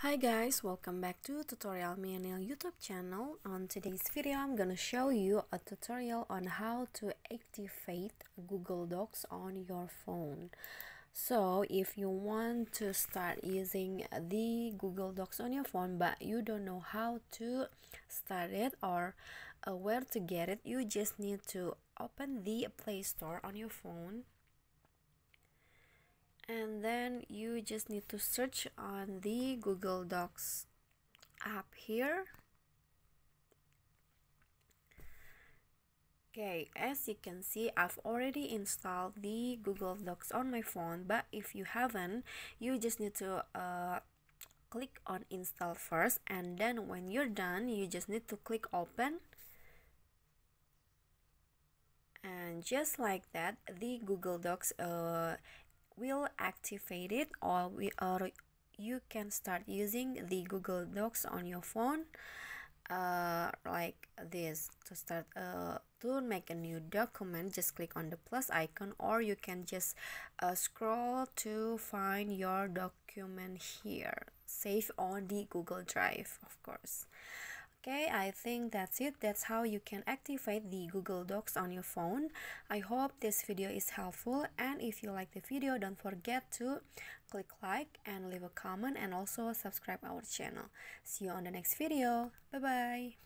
Hi guys, welcome back to Tutorial Millennial YouTube channel. On today's video, I'm gonna show you a tutorial on how to activate Google Docs on your phone. So if you want to start using the Google Docs on your phone but you don't know how to start it or uh, where to get it, you just need to open the Play Store on your phone and then you just need to search on the Google Docs app here. Okay as you can see I've already installed the Google Docs on my phone but if you haven't you just need to uh, click on install first and then when you're done you just need to click open. And just like that the Google Docs uh, will activate it or we or you can start using the Google Docs on your phone uh, like this. To start uh, to make a new document just click on the plus icon or you can just uh, scroll to find your document here. Save on the Google Drive of course okay? I think that's it. That's how you can activate the google docs on your phone. I hope this video is helpful. And if you like the video don't forget to click like and leave a comment and also subscribe our channel. See you on the next video. Bye bye